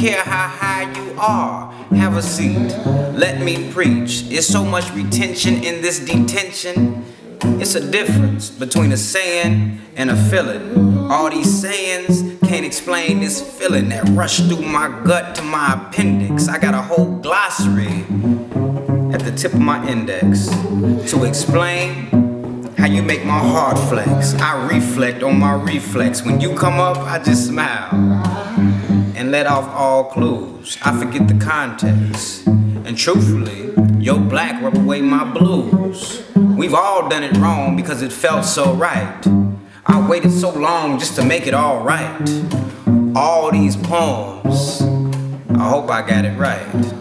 Care how high you are. Have a seat. Let me preach. It's so much retention in this detention. It's a difference between a saying and a feeling. All these sayings can't explain this feeling that rushed through my gut to my appendix. I got a whole glossary at the tip of my index to explain how you make my heart flex. I reflect on my reflex. When you come up, I just smile and let off all clues. I forget the context. And truthfully, your black rub away my blues. We've all done it wrong because it felt so right. I waited so long just to make it all right. All these poems, I hope I got it right.